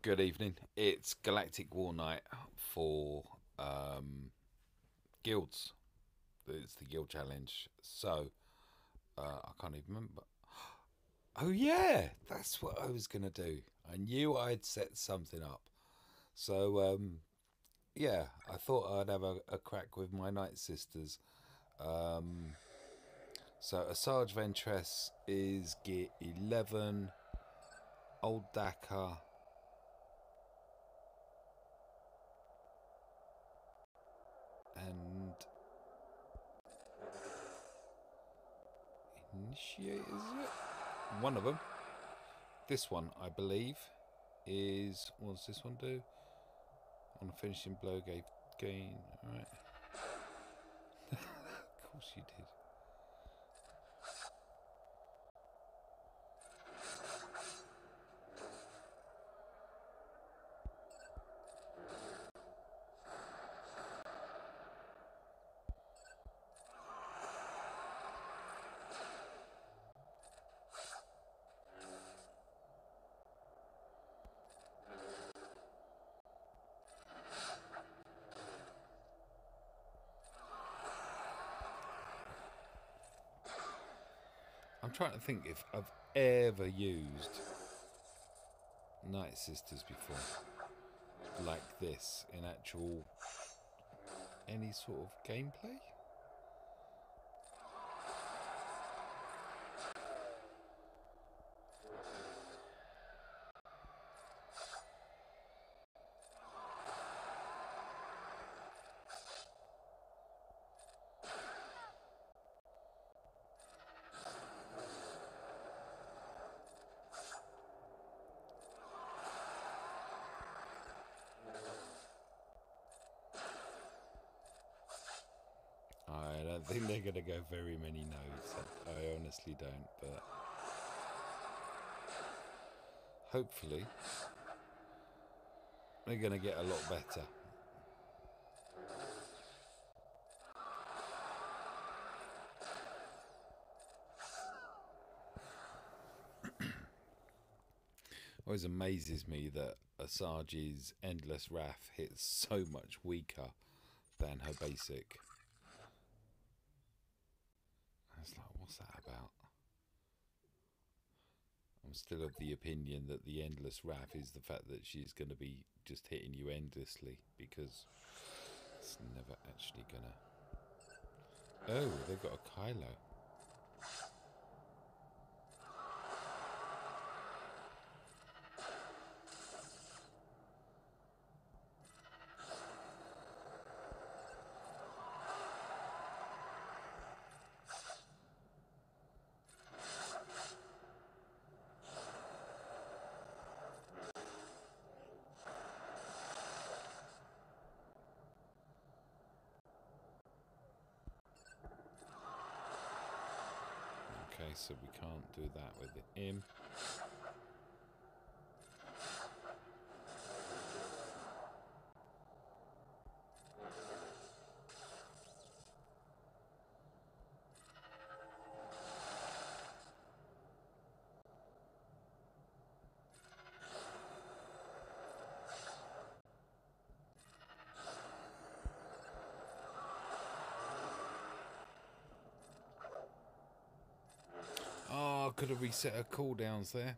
Good evening. It's Galactic War Night for um, guilds. It's the guild challenge. So uh, I can't even remember. Oh yeah, that's what I was gonna do. I knew I'd set something up. So um, yeah, I thought I'd have a, a crack with my Nightsisters. Um, so Asajj Ventress is gear 11. Old Daka. And initiate is it? One of them. This one, I believe, is what does this one do? On a finishing blow, gave gain. All right. of course you did. I'm trying to think if I've ever used Nightsisters before. Like this, in actual any sort of gameplay. I don't think they're going to go very many nodes. I honestly don't, but hopefully they're going to get a lot better. Always amazes me that Asajj's Endless Wrath hits so much weaker than her basic. It's like, what's that about? I'm still of the opinion that the endless wrath is the fact that she's going to be just hitting you endlessly because it's never actually gonna. Oh, they've got a Kylo. Okay, so we can't do that with him. Oh, I could have reset her cooldowns there.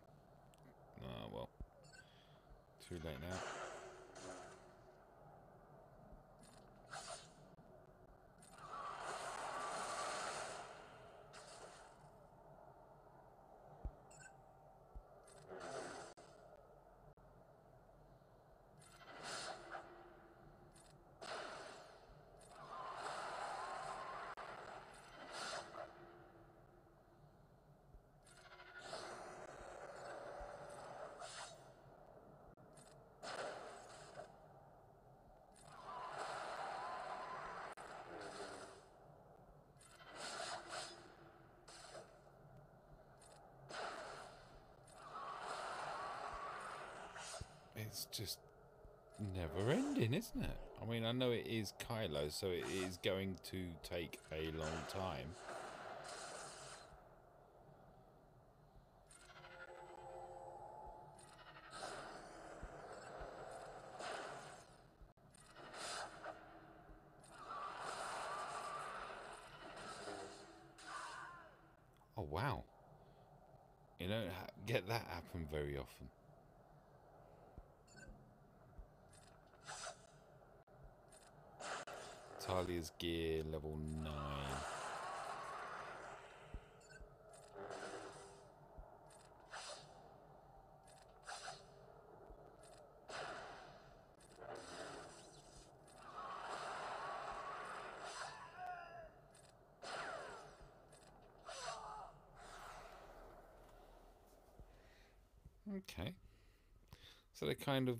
Oh, well. Too late now. it's just never ending, isn't it? I mean, I know it is Kylo, so it is going to take a long time. Oh, wow. You don't get that happen very often. Talia's gear level 9. Okay. So they kind of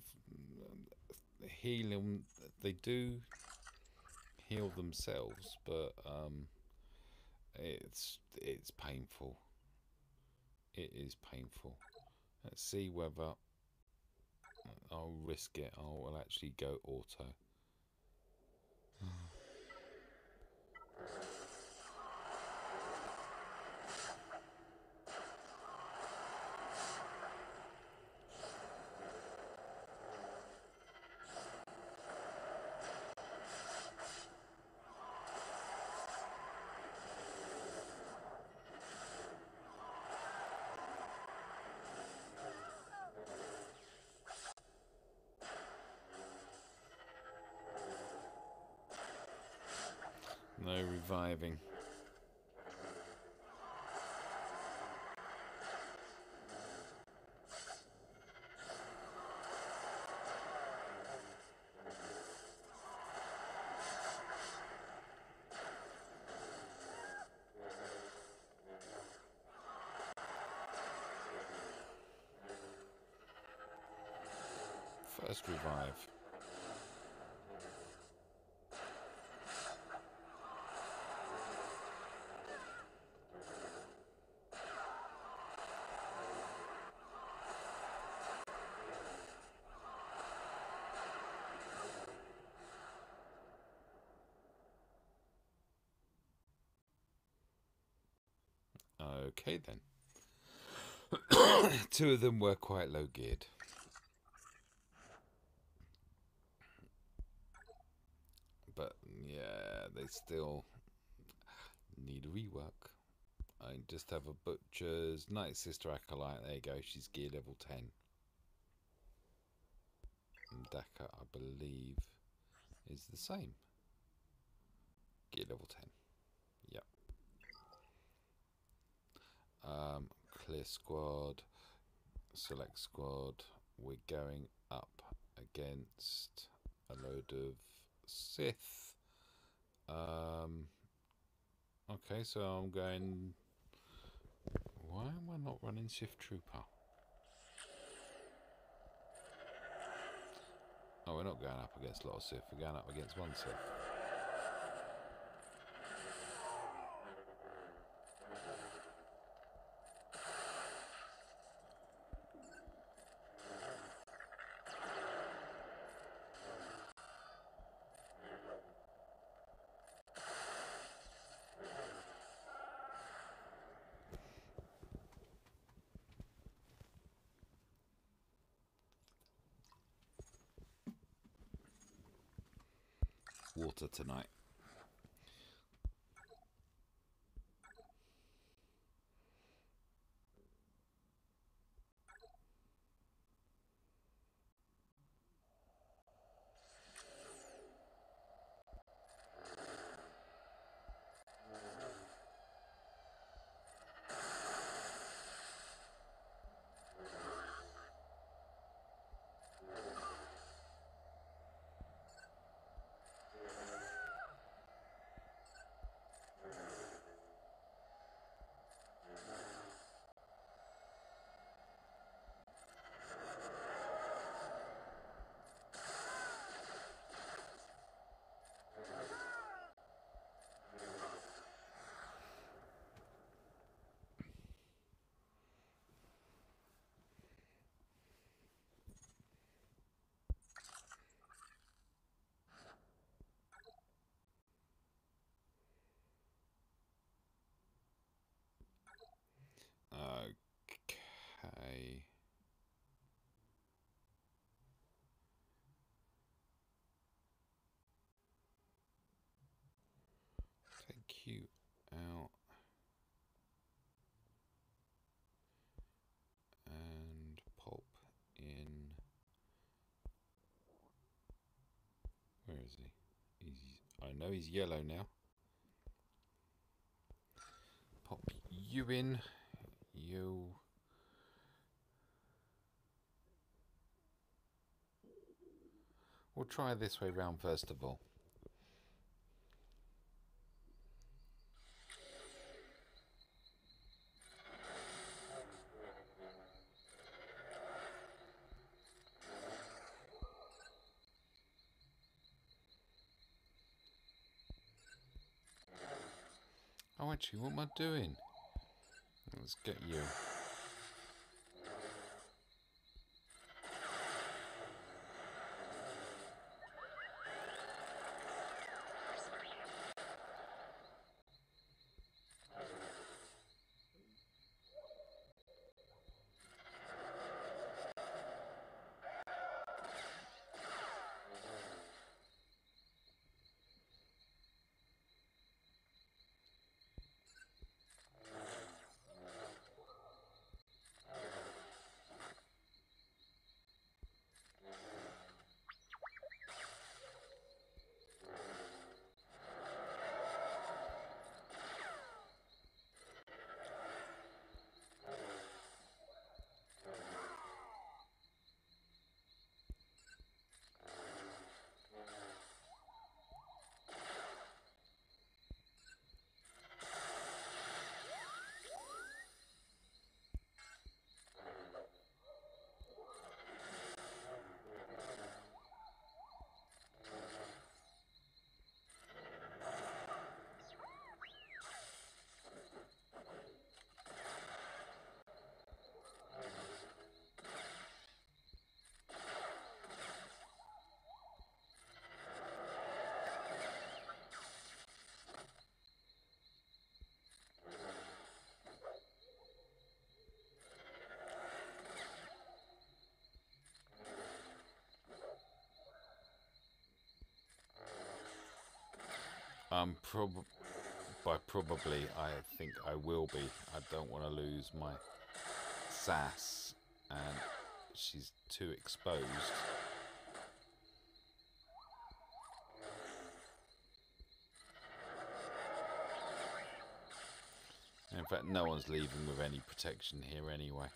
uh, heal them. They do heal themselves, but um, it's it's painful. It is painful. Let's see whether I'll risk it. I will actually go auto. No reviving. First revive. Okay then. Two of them were quite low geared. But yeah, they still need a rework. I just have a butcher's night sister acolyte. There you go. She's gear level ten. And Daka, I believe, is the same. Gear level ten. um, clear squad, select squad. We're going up against a load of Sith. Um, okay, so I'm going. Why am I not running Sith Trooper? Oh, we're not going up against a lot of Sith. We're going up against one Sith. Water tonight. Okay. Take you out. Is he? He's. I know he's yellow now. Pop you in. You. We'll try this way round first of all. Actually, what am I doing? Let's get you. Um, prob by probably, I think I will be. I don't want to lose my sass, and she's too exposed. In fact, no one's leaving with any protection here anyway.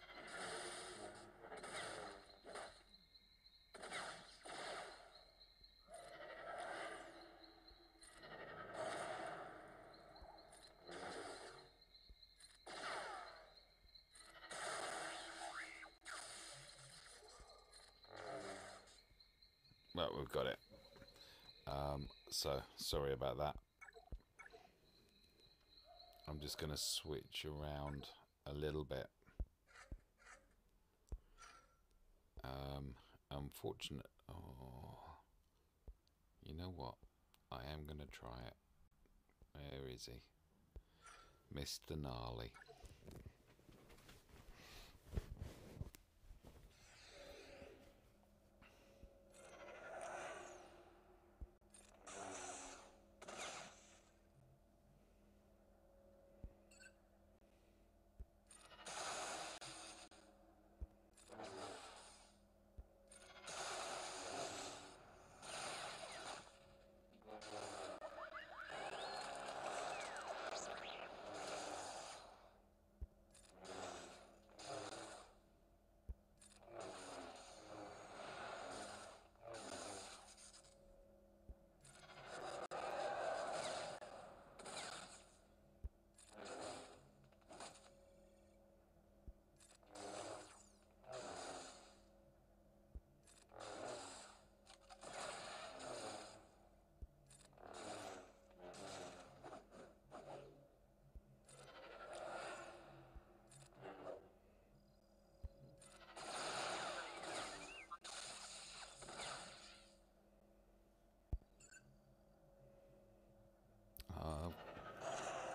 We've got it. Um, so, sorry about that. I'm just going to switch around a little bit. Um, unfortunate. Oh, you know what? I am going to try it. Where is he? Mr. Gnarly.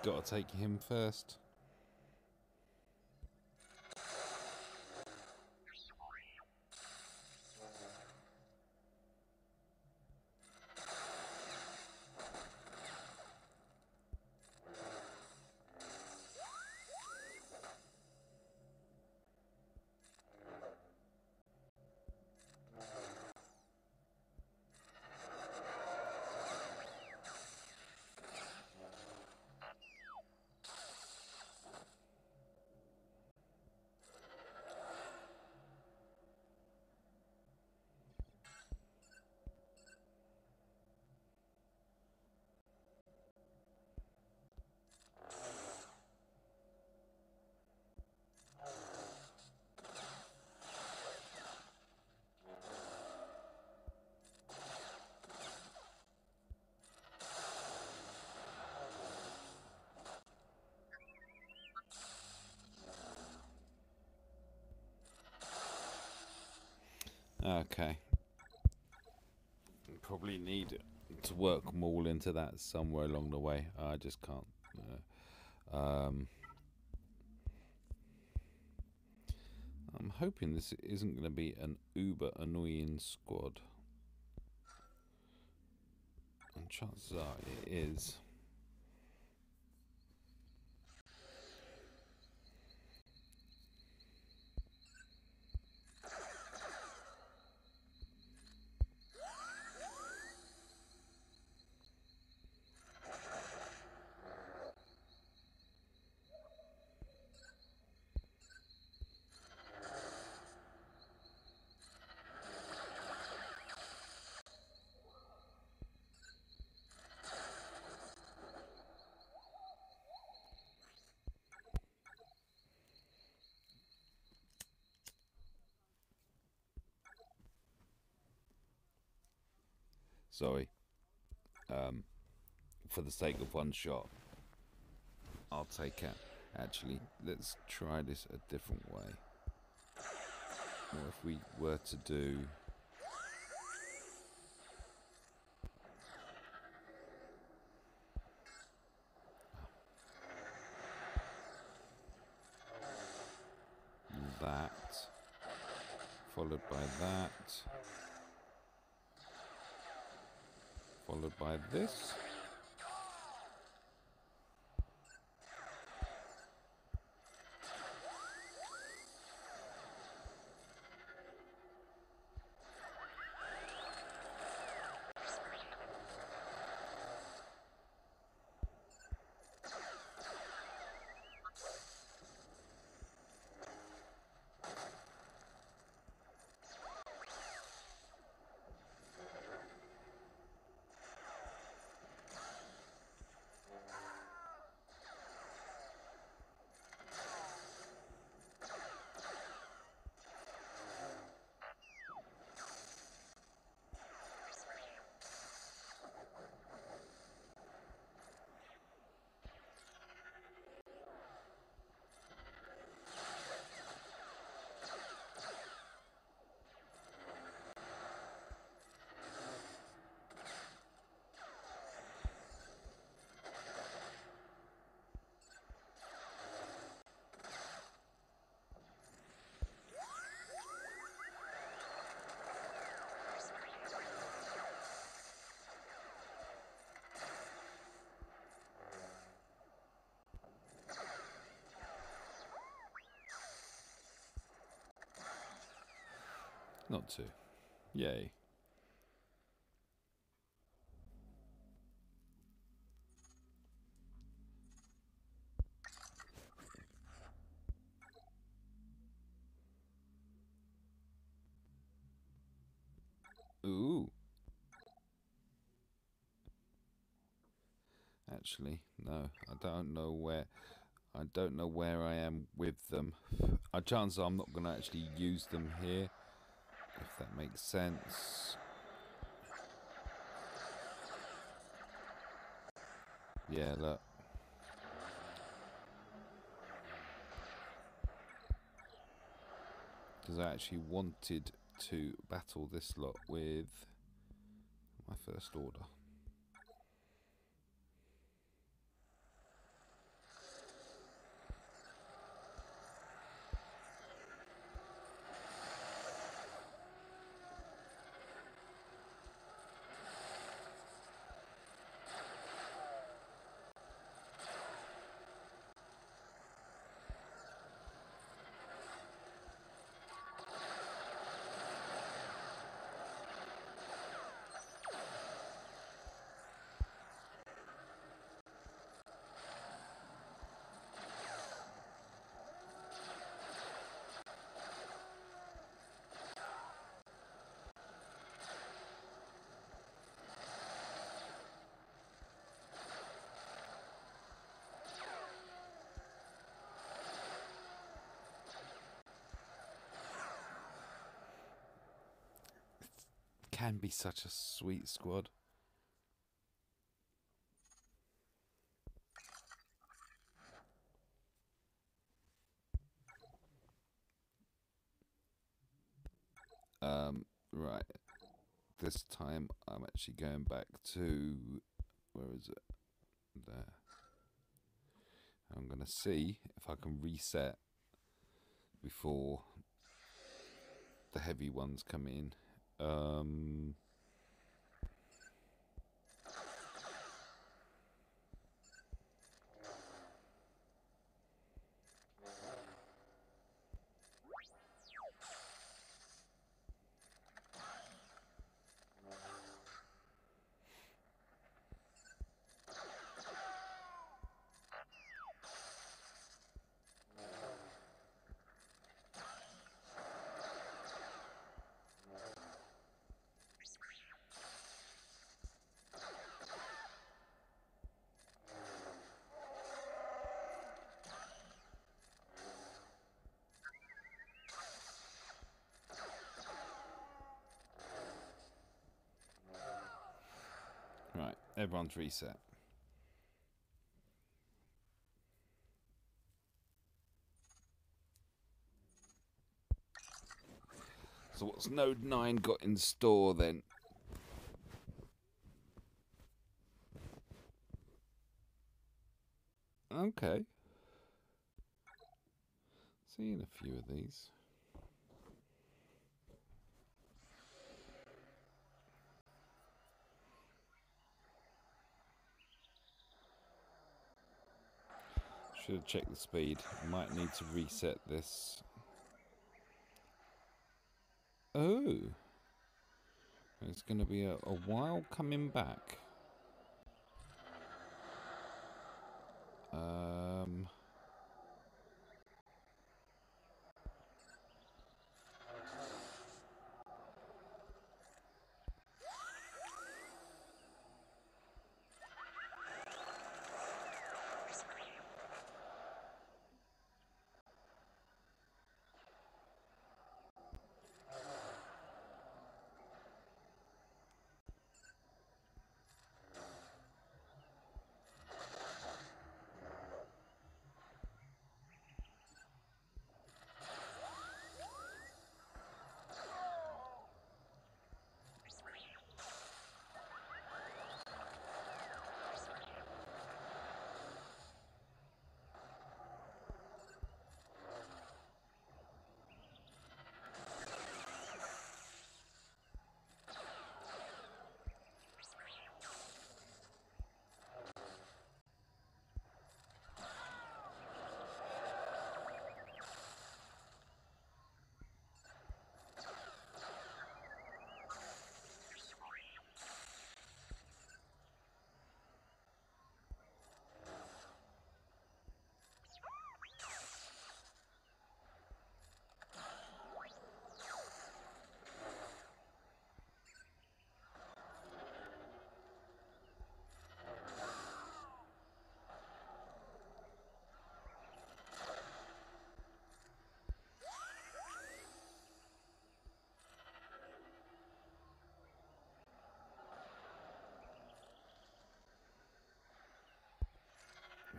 Got to take him first. Okay. Probably need to work all into that somewhere along the way. I just can't. Uh, um, I'm hoping this isn't going to be an uber annoying squad. And chances are it is. Sorry. Um, for the sake of one shot, I'll take it. Actually, let's try this a different way. If we were to do... That, followed by that. By this. Not two. Yay. Ooh. Actually, no. I don't know where I don't know where I am with them. A chance I'm not going to actually use them here if that makes sense. Yeah, look. Because I actually wanted to battle this lot with my first order. Can be such a sweet squad. Um, Right. This time I'm actually going back to. Where is it? There. I'm going to see if I can reset before the heavy ones come in. Um, right, everyone's reset. So what's Node 9 got in store then? Okay. Seeing a few of these. Should have checked the speed. Might need to reset this. Oh. It's going to be a, a while coming back. Um.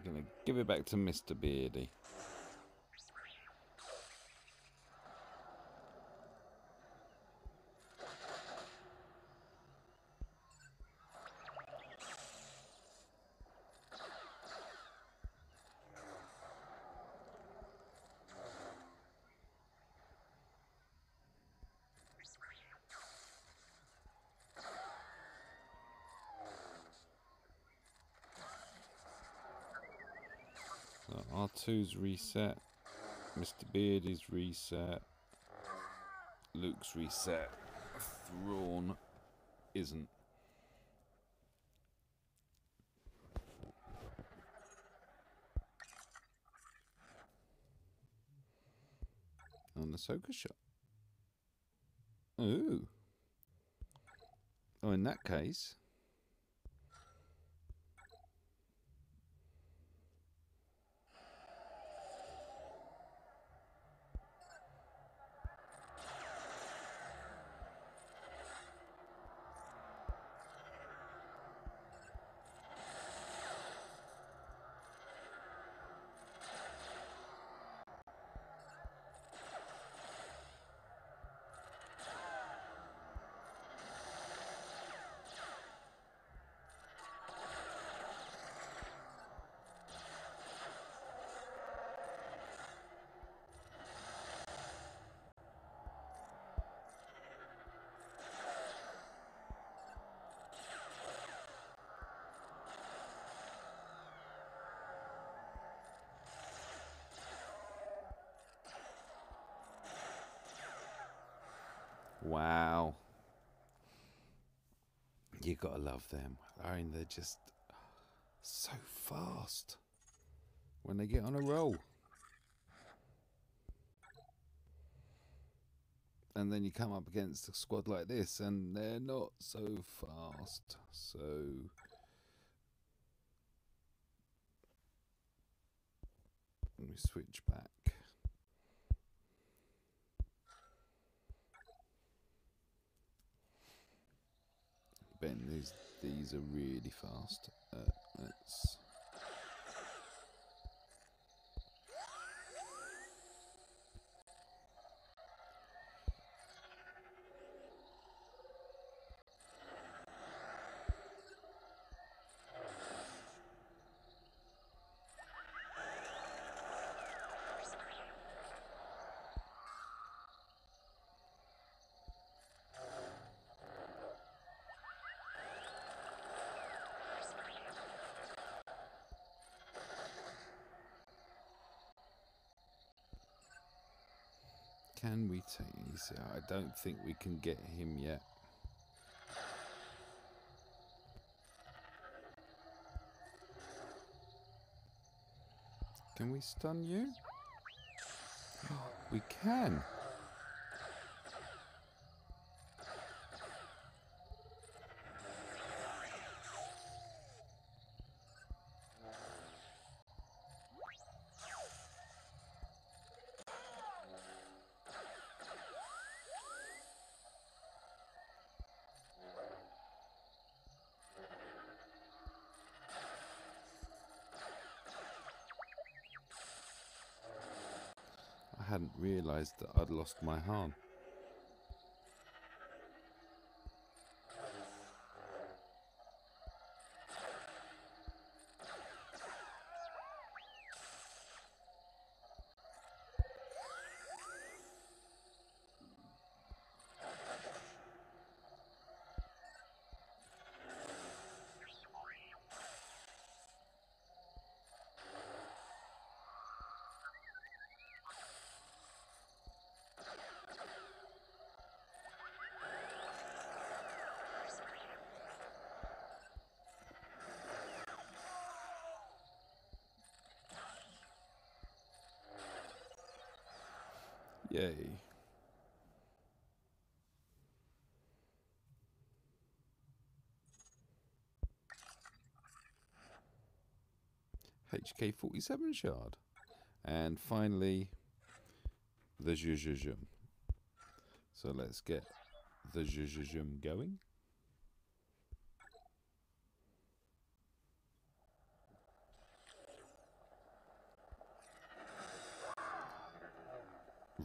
I'm going to give it back to Mr. Beardy. R2's reset. Mr. Beard is reset. Luke's reset. Thrawn isn't. On the Soka shot. Ooh. Oh, in that case. Wow. You gotta love them. I mean, they're just so fast when they get on a roll. And then you come up against a squad like this, and they're not so fast. So. Let me switch back. Ben, these these are really fast. Uh, let's. Can we take? I don't think we can get him yet. Can we stun you? we can. Hadn't realised that I'd lost my Han. Yay. HK47 shard. And finally, the Zhuzhuzhum. So let's get the Zhuzhuzhum going.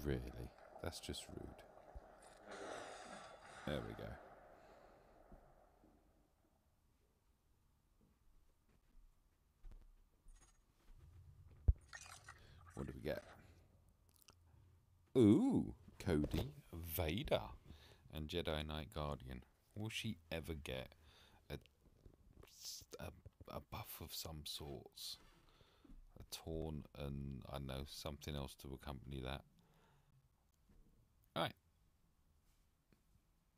Really? That's just rude. There we go. What do we get? Ooh, Cody, Vader, and Jedi Knight Guardian. Will she ever get a, a, a buff of some sorts? A torn and I know something else to accompany that. Alright.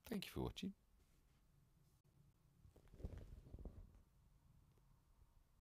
Thank you for watching.